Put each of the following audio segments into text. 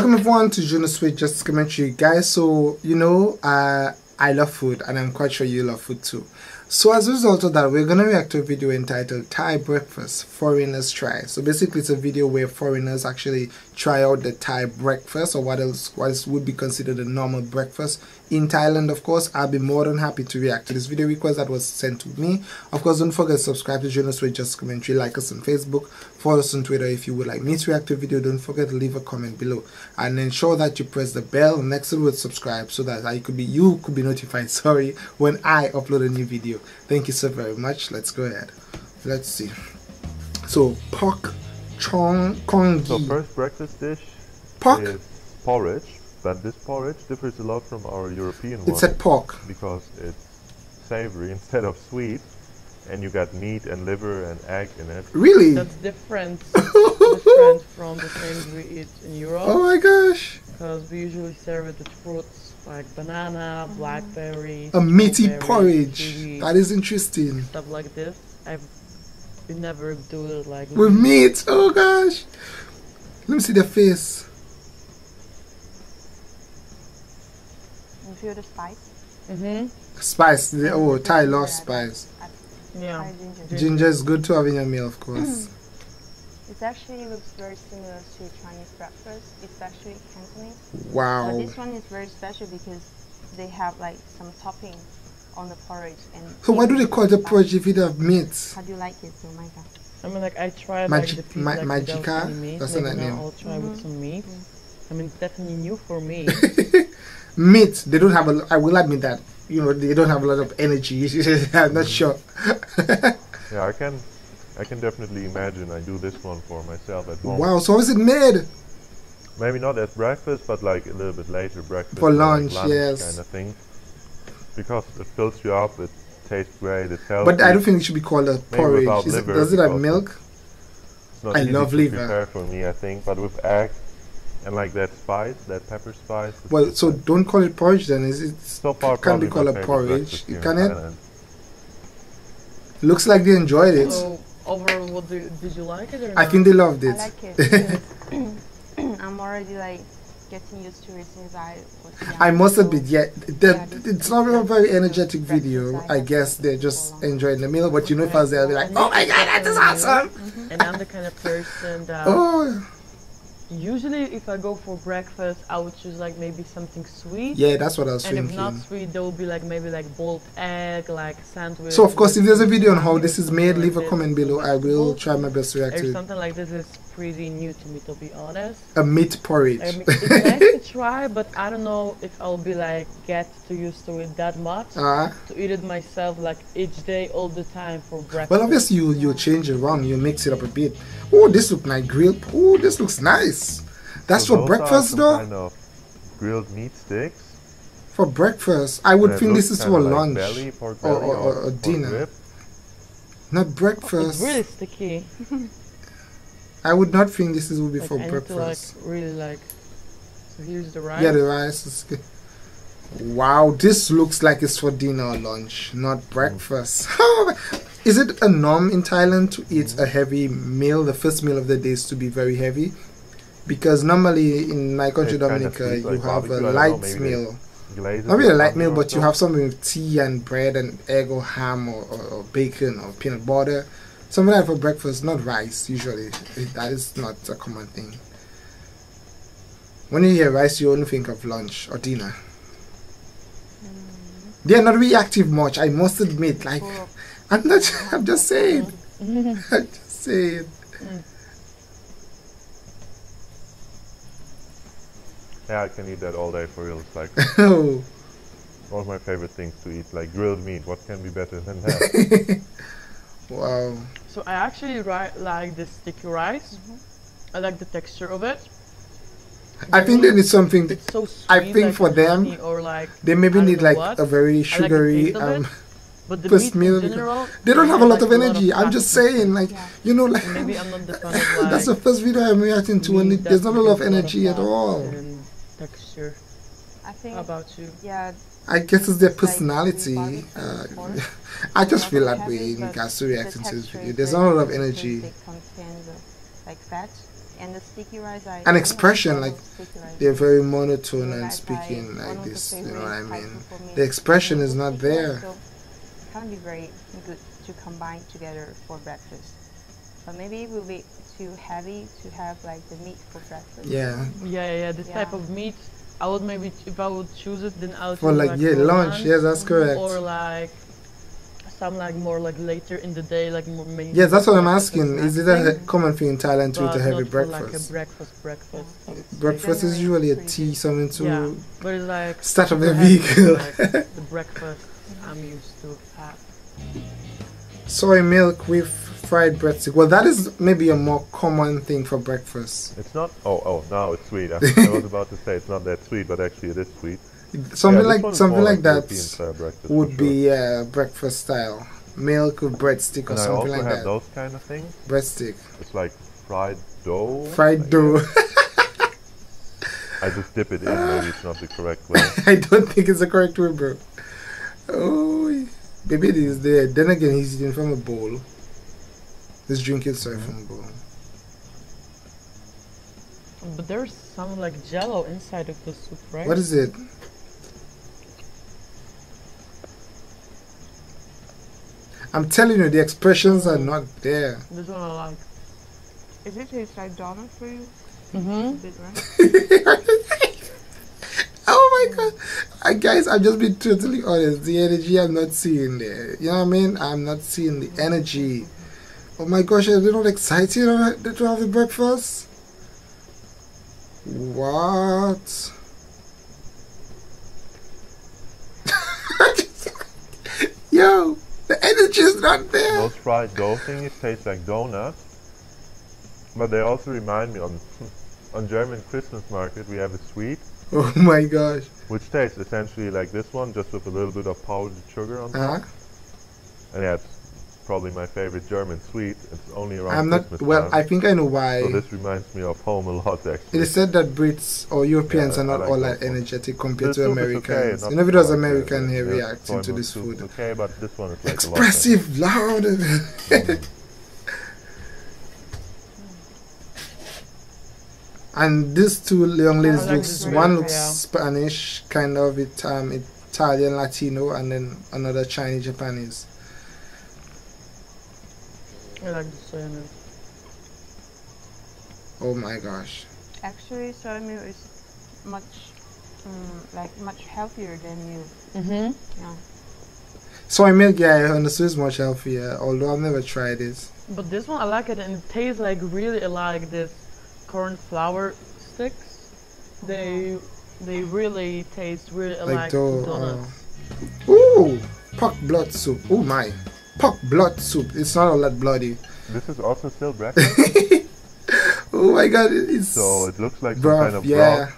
Welcome everyone to Junosuede Just Commentary, guys. So you know, uh, I love food, and I'm quite sure you love food too. So as a result of that, we're gonna react to a video entitled Thai Breakfast Foreigners Try. So basically it's a video where foreigners actually try out the Thai breakfast or what else what else would be considered a normal breakfast in Thailand of course. I'll be more than happy to react to this video request that was sent to me. Of course don't forget to subscribe to Junosuede Just Commentary, like us on Facebook, follow us on Twitter if you would like me to react to a video, don't forget to leave a comment below and ensure that you press the bell next to word subscribe so that I could be you could be notified sorry when I upload a new video. Thank you so very much. Let's go ahead. Let's see. So pork chong kongi. So first breakfast dish Pork? is porridge, but this porridge differs a lot from our European It one said pork. because it's savory instead of sweet, and you got meat and liver and egg in it. Really? That's different, different from the things we eat in Europe. Oh my gosh. Because we usually serve it with fruits like banana, blackberry, A meaty porridge. kiwi, That is interesting. stuff like this. I've we never do it like With meat. Oh gosh. Let me see the face. You feel the spice? Mm-hmm. Spice. The, oh, Thai love spice. Yeah. Thai ginger. Ginger is good to have in your meal, of course. It actually looks very similar to Chinese breakfast, especially Cantonese. But Wow. this one is very special because they have like some topping on the porridge. And So why do they call it a porridge if it have meat? How do you like it, so Micah? I mean, like I tried Magi- like the ma- pizza like, Magica? That's Maybe not now name. I'll try with mm-hmm. some meat. Mm-hmm. I mean, definitely new for me. meat. They don't have a. lo- I will admit that. You know, they don't have a lot of energy. I'm not mm. sure. Yeah, I can, I can definitely imagine I do this one for myself at home. wow. So how is it made? Maybe not at breakfast, but like a little bit later breakfast. For or, like, lunch, yes. kind of thing. Because it fills you up, it tastes great, it's healthy. But I don't think it should be called a porridge. without Is it, liver, does it have milk? It's not I easy love to liver. prepare for me, I think, but with egg and like that spice, that pepper spice. Well, so like- don't call it porridge then. Is it? so far can be called a porridge. breakfast here Can in it? Thailand. Looks like they enjoyed it. so overall, what do, did you like it or I not? think they loved it. I it. like it. I'm already like getting used to it since I was young. I must so admit, yeah, that it's not a very energetic video. I guess they're just enjoying the meal. But you know, if I was there, I'd be like, "Oh my god, that is awesome!" And I'm the kind of person that Oh, usually if I go for breakfast, I would choose like maybe something sweet. yeah, that's what I was And if not sweet, there will be like maybe like boiled egg, like sandwich. So of course, if there's a video on how this is made, leave a comment below. I will try my best to react to it. something like this is pretty new to me, to be honest. A meat porridge. I mean, it's nice to try, but I don't know if I'll be like get too used to it that much Ah, to eat it myself like each day, all the time for breakfast. well, obviously you you change it around, you mix it up a bit. Oh, this looks like grilled. Oh, this looks nice. That's So for breakfast, though. Kind of grilled meat sticks. For breakfast, I would think this is for like lunch, belly, pork or- belly, or- or- or dinner. rib. not It's breakfast. really sticky. I would not think this is would be Like, for I need to like breakfast. really like. So here's the rice. Yeah, the rice is good. Wow, this looks like it's for dinner or lunch, not breakfast. is it a norm in Thailand to eat a heavy meal? The first meal of the day is to be very heavy, because normally in my country, It's kind of Dominica, you like have a I a don't know, light meal. Not really a light meal, but you have something with tea and bread and egg or ham or, or, or bacon or peanut butter. Something like for breakfast, not rice usually. It- That is not a common thing. When you hear rice, you only think of lunch or dinner. Mm. They are not reactive much, I must admit. Like, full I'm not, I'm just saying. I'm just saying. Mm. Yeah, I can eat that all day for real. It's like Oh, one of my favorite things to eat, like grilled meat. What can be better than that? Wow. So I actually ri- like the sticky rice. Mm-hmm. I like the texture of it. I think they need something. It's so sweet. I think like for them, Or like, They maybe need like what. a very sugary. taste of. Um, but the first meal because general, they don't have a lot like of energy. I'm just saying, like, Yeah. you know, like. Maybe I'm not the fan of like. That's the first video I'm reacting to, and meat it, there's not a lot of has energy at all. And texture. I think, about you? yeah, I guess it's their personality. Uh. I just feel very that way heavy, in regards to reacting to this video. There's not a lot of energy. because It contains like fat and the sticky rice. I An expression, know like- rice. they're very monotone and speaking one like this. You know what I mean? of for me The expression is not it's there. also Can be very good to combine together for breakfast. But maybe it will be too heavy to have like the meat for breakfast. Yeah. Yeah, yeah, yeah. This type of meat, I would maybe if I would choose it, then I would For choose like yeah, lunch. Yes, that's correct. or like some like more like later in the day, like more maybe. Yes, that's what I'm asking. Is it a common thing in Thailand to eat a heavy for, Like a breakfast? breakfast, breakfast. Yeah, Breakfast is usually a tea, something to Yeah, but it's like start of the week. like the breakfast I'm used to have. Soy milk with fried breadstick. Well, that is maybe a more common thing for breakfast. It's not. Oh, oh, now it's sweet. I, I was about to say it's not that sweet, but actually it is sweet. Something Yeah, like something like that would sure. be uh, breakfast style. Milk with breadstick or And something like have that. those kind of things. Breadstick, It's like fried dough. fried I dough. I just dip it in. Maybe it's not the correct way. I don't think it's the correct way, bro. Oh, maybe it is there. Then again, he's eating from a bowl. He's drinking sorry from a bowl. But there's some like jello inside of the soup, right? What is it? I'm telling you, the expressions are not there. This one I like. Is it taste like donut for you? Mm-hmm. Right? oh my god. Uh, guys, I'm just being totally honest. The energy I'm not seeing there. You know what I mean? I'm not seeing the energy. Oh my gosh, are they not excited uh, to have the breakfast? What? Yo, the energy is not there. Those fried dough things taste like donuts, but they also remind me on on German Christmas market we have a sweet Oh my gosh. which tastes essentially like this one, just with a little bit of powdered sugar on top. Uh-huh. And yeah, it's probably my favorite German sweet. It's only around I'm not, Christmas well, time. I think I know why. so this reminds me of home a lot It actually. is said that Brits or Europeans Yeah, are not like all those that energetic compared to soup is okay, Americans. you know, if it was like American here the reacting to milk this soup food. is Okay, but this one is like Expressive, loud. A lot better. and these two young ladies like looks one looks yeah. Spanish, kind of it, um, Italian, Latino, and then another Chinese, Japanese. I like the soy milk. Oh my gosh. Actually, soy milk is much, um, like much healthier than milk. Mm-hmm. Yeah. Soy milk, yeah, I understood is much healthier, although I've never tried it. But this one I like it and it tastes like really like this corn flour sticks. They they really taste really Like like dough. donuts. uh, Ooh, pork blood soup. Oh my. Pork blood soup. It's not all that bloody. This is also still breakfast, Oh my god, it's so it looks like some kind of yeah. broth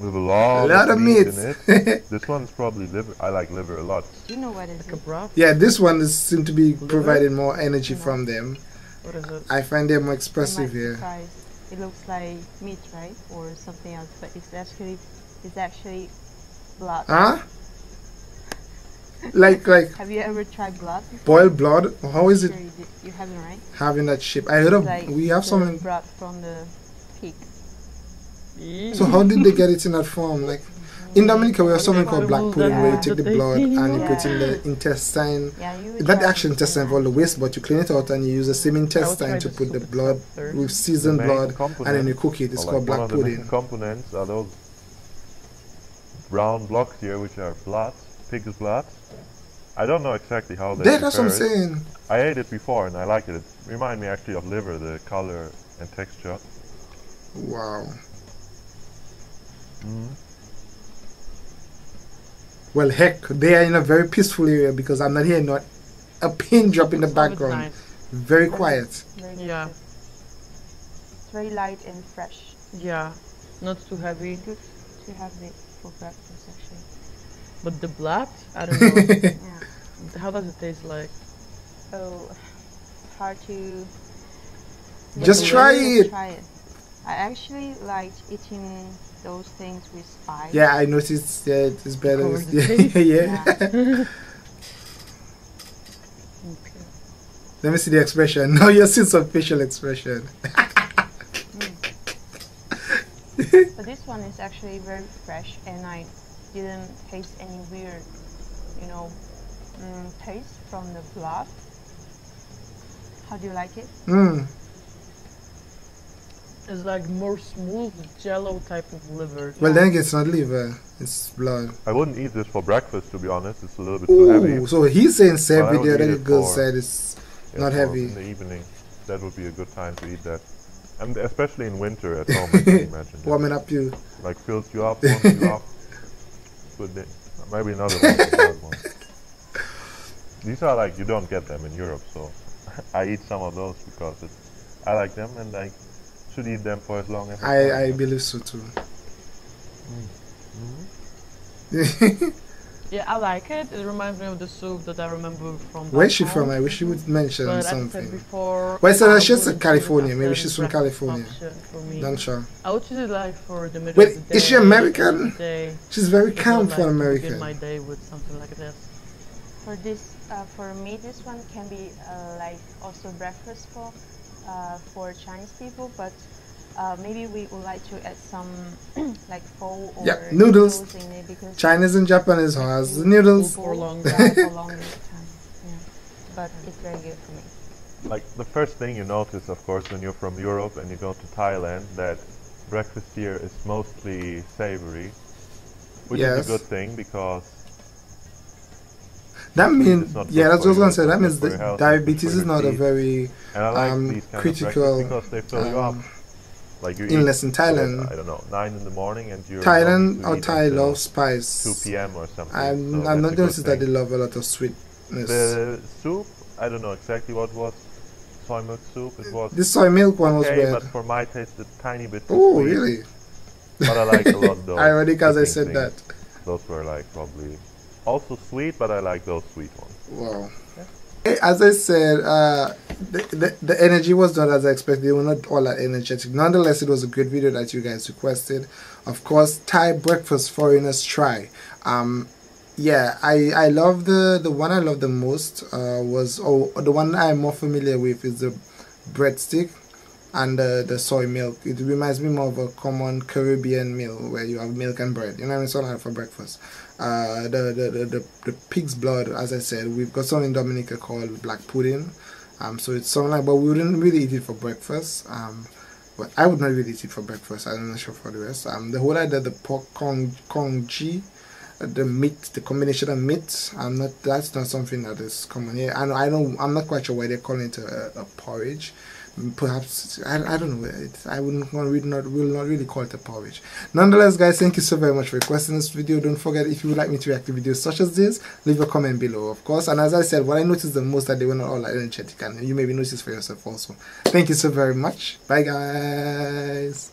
with a lot, A lot of meat. in it. this one's probably liver. I like liver a lot. Do you know what is Like a broth. yeah, this one is seem to be Liver? providing more energy from them. What is it? I find them more expressive here. surprise. It looks like meat, right, or something else, but it's actually it's actually blood. Huh? Like like Have you ever tried blood? before? boiled blood? How is Sure it you, did. you haven't, right? having that shape? I heard of Like we have the some. in- blood from the pig. So how did they get it in that form? Like in Dominica, we have something called black Yeah. pudding where you take the blood and you put in the intestine. Yeah, you. would It's not the try actual intestine for all the waste, but you clean it out and you use the same intestine to put the blood with seasoned blood and component, then you cook it. It's or called like one black of the main pudding. components are those brown blocks here, which are blood, pig's blood. I don't know exactly how they Yeah, that's what I'm it. saying. I ate it before and I liked it. It reminded me actually of liver, the color and texture. Wow. Mm. Well, heck, they are in a very peaceful area because I'm not hearing not a pin drop in the Some of it's background. Very quiet. Very Yeah. It's very light and fresh. Yeah. Not too heavy. Good to have it for breakfast, actually. But the blood, I don't know. Yeah. How does it taste like? Oh, hard to. Just Yeah, try just it. Try it. I actually liked eating those things with spice. Yeah, I noticed. Yeah, it is better. With- the Yeah, yeah. Okay. Let me see the expression. Now you see some facial expression. Mm. But this this one is actually very fresh and I didn't taste any weird, you know, mm, taste from the blood. How do you like it? Mm. It's like more smooth jello type of liver. Well, then it's not liver, it's blood. I wouldn't eat this for breakfast, to be honest. It's a little bit too heavy. Ooh, so he's saying But I heavy. would The other girl said it's Yeah, not heavy. In the evening, that would be a good time to eat that. And especially in winter at home, I can imagine. warming up you. Like fills you up, warms you up. Day. Maybe another one. These are like you don't get them in Europe, so I eat some of those because it's, I like them and I should eat them for as long as I, can. I believe so too. Mm. Mm-hmm. Yeah, I like it. It reminds me of the soup that I remember from. Where's back she from? I wish she would mention But as I said something. before, Well, so I she's wouldn't California. Maybe she's from California. option For me. Not sure. I would choose it like for the middle Wait, of the day. is she American? end of the day. She's very It's calm not for like American. My day with something like this. For this, uh, for me, this one can be uh, like also breakfast for uh, for Chinese people, but uh, maybe we would like to add some like pho or Yeah, noodles. in it because Chinese and Japanese has noodles. For long. yeah, for longer time. Yeah, but it's very good for me. Like the first thing you notice, of course, when you're from Europe and you go to Thailand, that breakfast here is mostly savory, which Yes. is a good thing because That means, yeah, that's what I was gonna say. That means not for the your health, it's good diabetes is your not a very and I like Um, these kind critical, of because they fill you up. Like you in Thailand. I don't know, nine in the morning and you're Thailand going or Thai love spice. 2 p.m. or something. I'm, so I'm not noticed good that they love a lot of sweetness. The soup, I don't know exactly what was soy milk soup. It was This soy milk one was okay, weird. but for my taste, a tiny bit Oh, really? But I like a lot those. Ironic as I said things. that. Those were like probably also sweet, but I like those sweet ones. Wow. Eh, As I said, uh, the, the, the energy was not as I expected. They were not all that energetic. Nonetheless, it was a good video that you guys requested. Of course, Thai breakfast foreigners try. Um, yeah, I I love the the one I love the most uh, was oh the one I'm more familiar with is the breadstick and the the soy milk. It reminds me more of a common Caribbean meal where you have milk and bread. You know what I mean? I for breakfast. Uh, the, the, the, the, the pig's blood, as I said, we've got something in Dominica called black pudding. Um, so it's something like, but we wouldn't really eat it for breakfast. Um, but I would not really eat it for breakfast. I'm not sure for the rest. Um, the whole idea, the pork kong congee, uh, the meat, the combination of meat, I'm not. That's not something that is common here. And I don't. I'm not quite sure why they're calling it a, a porridge. Perhaps I, I don't know. It, I wouldn't want we not will not really call it a porridge. Nonetheless, guys, thank you so very much for requesting this video. Don't forget if you would like me to react to videos such as this, leave a comment below, of course. And as I said, what I noticed the most that they were not all energetic, and you maybe notice for yourself also. Thank you so very much. Bye, guys.